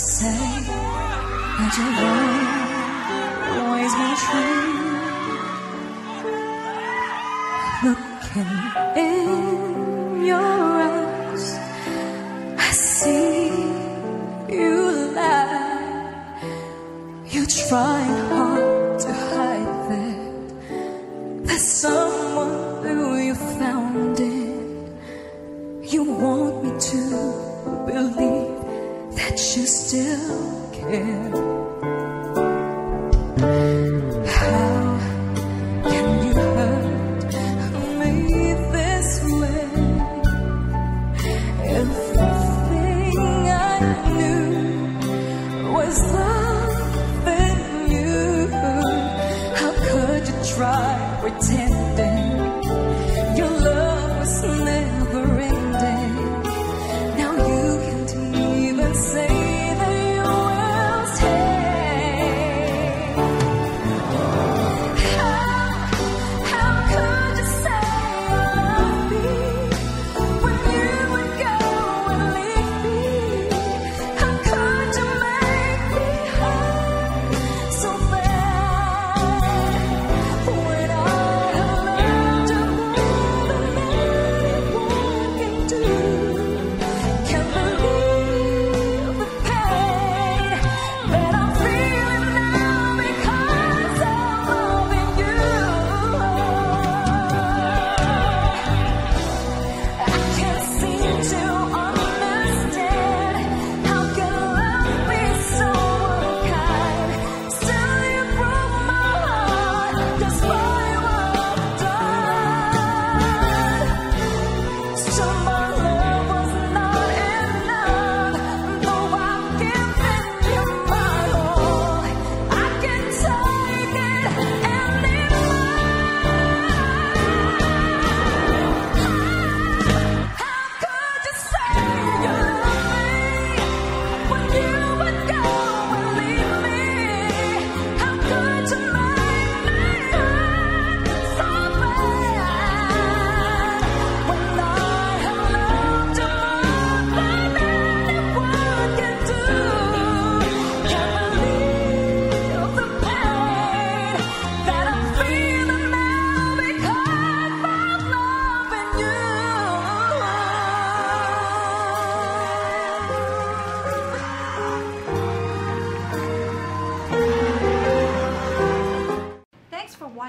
say that your love always be true. Looking in your eyes, I see you lie. You're trying hard to hide that there's someone. that you still care. How can you hurt me this way? Everything I knew was loving you. How could you try pretend?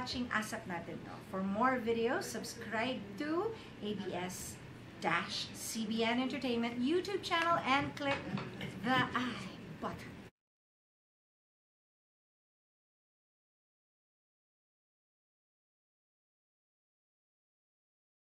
watching ASAP natin to. For more videos, subscribe to ABS-CBN Entertainment YouTube channel and click the I button.